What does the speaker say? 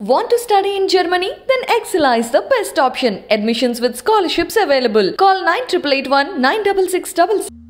Want to study in Germany? Then Excella is the best option. Admissions with scholarships available. Call 9881 96666.